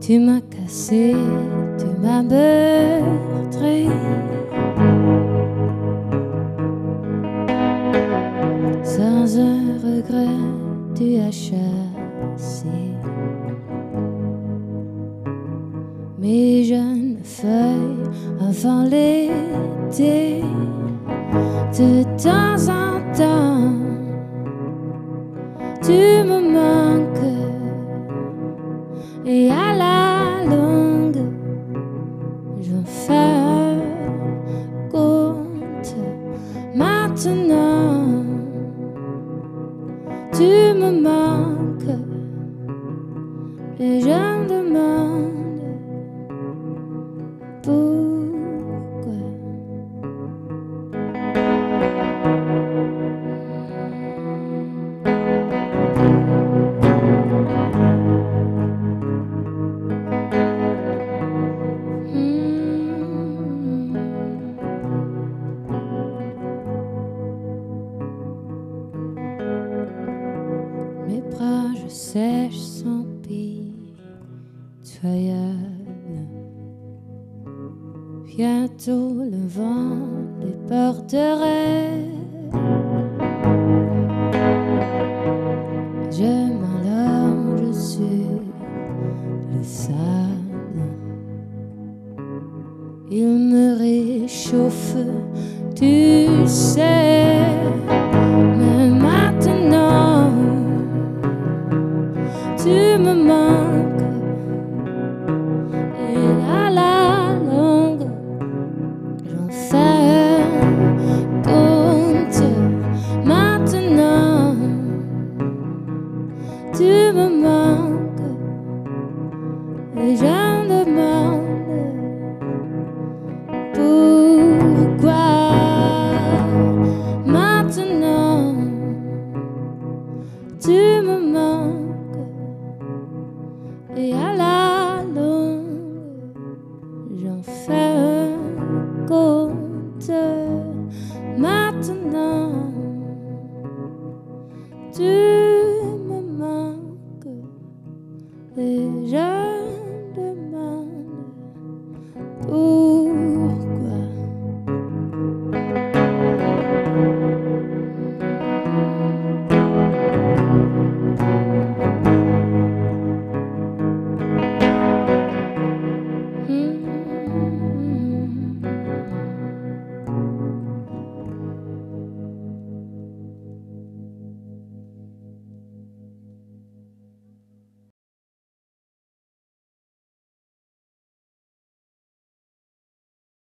Tu m'as cassé, tu m'as meurtri. Sans un regret, tu as chassé mes jeunes feuilles avant l'été. De temps en temps, tu me manques et un compte. Maintenant, tu me manques et je me demande sèche sans pitoyable. Bientôt le vent les porterait. Je m'allonge sur le sable. Il me réchauffe, tu sais. et à la longue j'en fais un compte maintenant tu me manques et je demande